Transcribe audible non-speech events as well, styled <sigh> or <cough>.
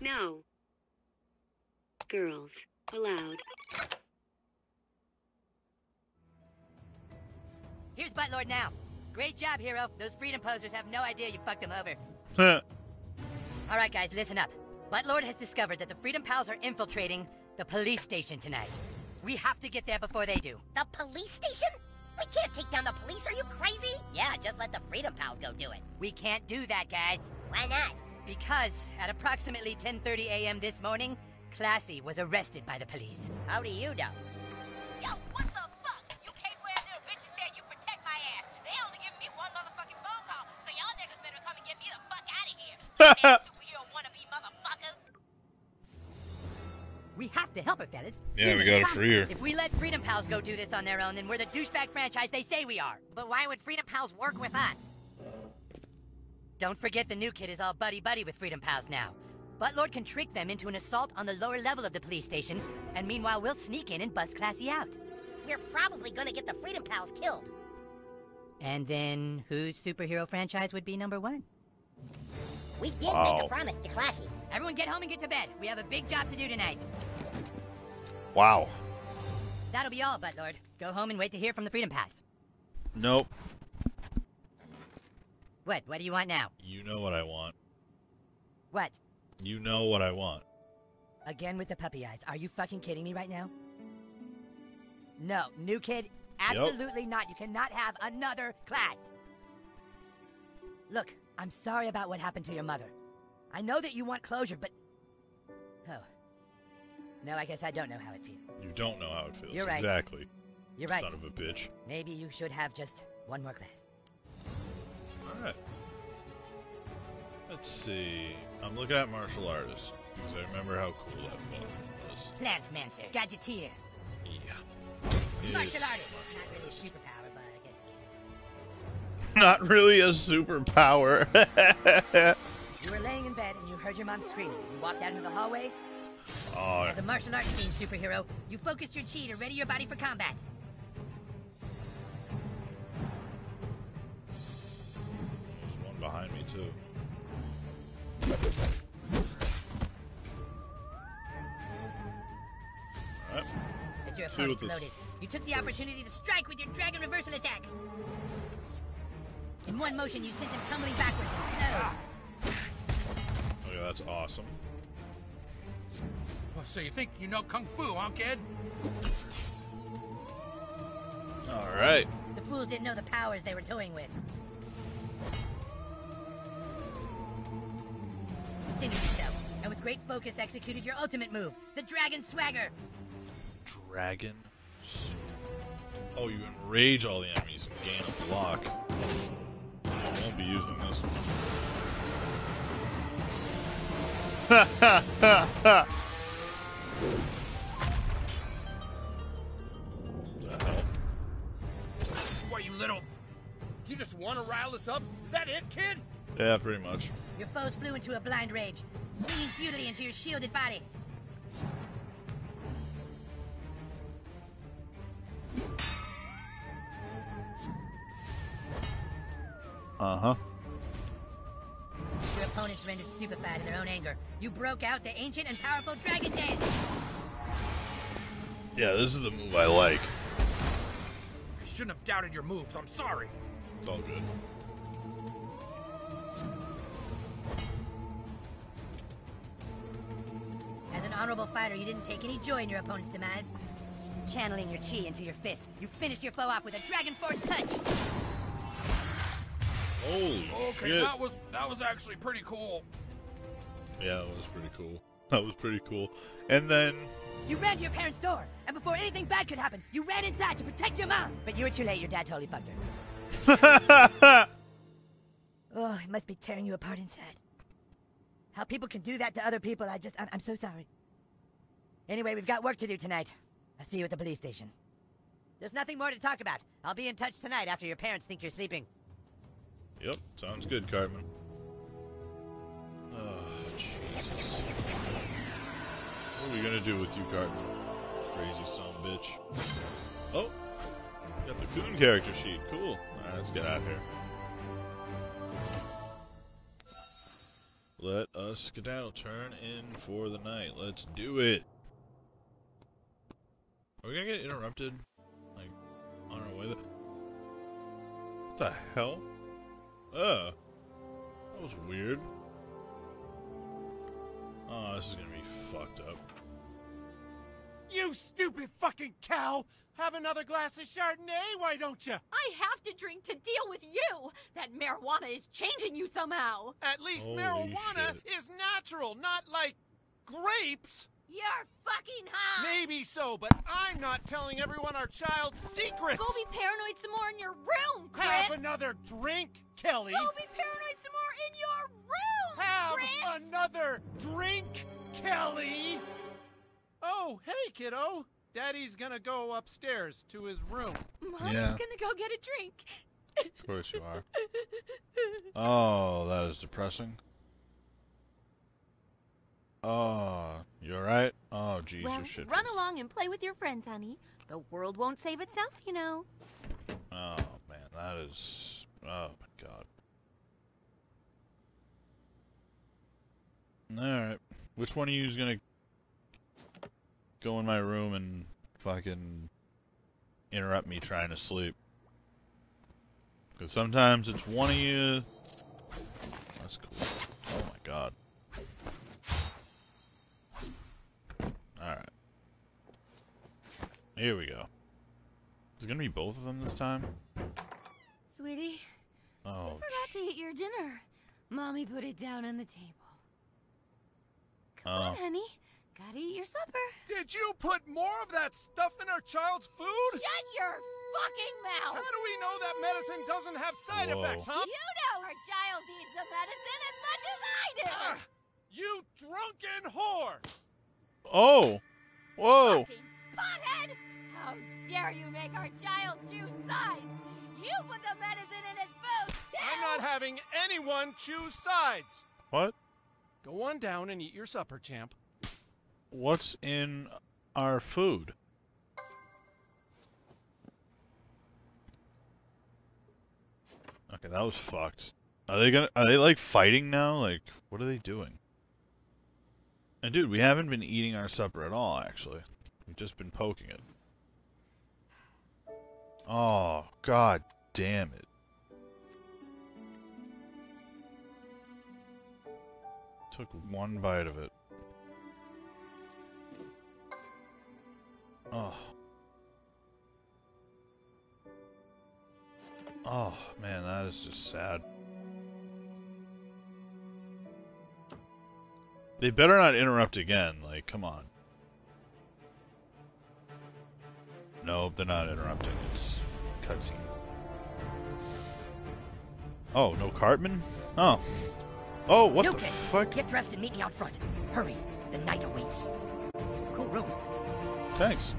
No. Girls allowed. Here's Buttlord now. Great job, hero. Those freedom posers have no idea you fucked them over. Huh. All right, guys, listen up. Buttlord has discovered that the Freedom Pals are infiltrating the police station tonight. We have to get there before they do. The police station? We can't take down the police, are you crazy? Yeah, just let the Freedom Pals go do it. We can't do that, guys. Why not? Because at approximately 10:30 a.m. this morning, Classy was arrested by the police. How do you know? Yo, what the fuck? You cape-wearing little bitches said you protect my ass. They only giving me one motherfucking phone call, so y'all niggas better come and get me the fuck out of here. <laughs> Damn superhero wannabe motherfuckers. We have to help her, fellas. Yeah, we Remember, gotta the problem- free her. If we let Freedom Pals go do this on their own, then we're the douchebag franchise they say we are. But why would Freedom Pals work with us? Don't forget the new kid is all buddy-buddy with Freedom Pals now. Buttlord can trick them into an assault on the lower level of the police station, and meanwhile we'll sneak in and bust Classy out. We're probably gonna get the Freedom Pals killed. And then whose superhero franchise would be number one? We did Wow. make a promise to Classy. Everyone get home and get to bed. We have a big job to do tonight. Wow. That'll be all, Buttlord. Go home and wait to hear from the Freedom Pals. Nope. What? What do you want now? You know what I want. What? You know what I want. Again with the puppy eyes. Are you fucking kidding me right now? No, new kid, absolutely not. You cannot have another class. Look, I'm sorry about what happened to your mother. I know that you want closure, but. Oh. No, I guess I don't know how it feels. You don't know how it feels. You're right. Exactly. You're right. Son of a bitch. Maybe you should have just one more class. Alright. Let's see. I'm looking at martial artists because I remember how cool that book was. Plant Mancer, Gadgeteer, Yeah. Martial is artist. Not really a superpower, but I guess Not really a superpower. <laughs> You were laying in bed and you heard your mom screaming. You walked out into the hallway. oh, As a martial arts team superhero, you focused your chi to ready your body for combat. Too. Alright. As your opponent this- loaded, you took the opportunity to strike with your dragon reversal attack. In one motion, you sent him tumbling backwards in snow. Okay, that's awesome. Oh, so you think you know Kung Fu, huh, kid? Alright. The fools didn't know the powers they were toying with. Great focus executed your ultimate move, the Dragon Swagger. Dragon. Oh, you enrage all the enemies and gain a block. I won't be using this one. Ha ha ha ha! The hell? What, you little... You just want to rile us up? Is that it, kid? Yeah, pretty much. Your foes flew into a blind rage, swinging futilely into your shielded body. Uh huh. Your opponents rendered stupefied in their own anger. You broke out the ancient and powerful Dragon Dance. Yeah, this is the move I like. I shouldn't have doubted your moves. I'm sorry. It's all good. As an honorable fighter, you didn't take any joy in your opponent's demise. Channeling your chi into your fist, you finished your foe off with a Dragon Force punch. Holy Okay, shit. that was that was actually pretty cool. Yeah, that was pretty cool. <laughs> That was pretty cool. And then, You ran to your parents' door, and before anything bad could happen, you ran inside to protect your mom. But you were too late. Your dad totally fucked her. <laughs> Oh, it must be tearing you apart inside. How people can do that to other people, I just, I'm, I'm so sorry. Anyway, we've got work to do tonight. I'll see you at the police station. There's nothing more to talk about. I'll be in touch tonight after your parents think you're sleeping. yep, sounds good, Cartman. Oh, Jesus. What are we gonna do with you, Cartman? Crazy son bitch. Oh, got the Coon character sheet. Cool. Alright, let's get out of here. Let us skedaddle. Turn in for the night. Let's do it. Are we gonna get interrupted? Like, on our way there? What the hell? Uh. That was weird. Oh, this is gonna be fucked up. You stupid fucking cow! Have another glass of Chardonnay, why don't you? I have to drink to deal with you. That marijuana is changing you somehow. At least Holy marijuana shit. is natural, not like grapes. You're fucking high. Maybe so, but I'm not telling everyone our child's secrets. Go be paranoid some more in your room, Chris. Have another drink, Kelly. Go be paranoid some more in your room, Have Chris. another drink, Kelly. Oh, hey, kiddo. Daddy's gonna go upstairs to his room. Mommy's Yeah. gonna go get a drink. Of course you are. <laughs> Oh, that is depressing. Oh, you alright? Oh, jeez, well, your shit. run along and play with your friends, honey. The world won't save itself, you know. Oh, man, that is. Oh, my God. Alright. Which one of you is gonna go in my room and fucking interrupt me trying to sleep? Because sometimes it's one of you. That's cool. Oh, my God. Alright. Here we go. Is it gonna be both of them this time? Sweetie, Oh, you forgot to eat your dinner. Mommy put it down on the table. Come on, Oh. honey. Gotta eat your supper. Did you put more of that stuff in our child's food? Shut your fucking mouth! How do we know that medicine doesn't have side Whoa. effects, huh? You know our child needs the medicine as much as I do! Ah, you drunken whore! Oh! Whoa! Fucking butthead! How dare you make our child choose sides? You put the medicine in his food, too! I'm not having anyone choose sides. What? Go on down and eat your supper, champ. What's in our food? Okay, that was fucked. Are they gonna? Are they like fighting now? Like, what are they doing? And dude, we haven't been eating our supper at all. Actually, we've just been poking it. Oh god damn it! Took one bite of it. Oh. Oh, man, that is just sad. They better not interrupt again, like, come on. No, they're not interrupting, it's cutscene. Oh, no Cartman? Oh. Oh, what no the kid. fuck? Get dressed and meet me out front. Hurry. The night awaits. Cool room. Thanks.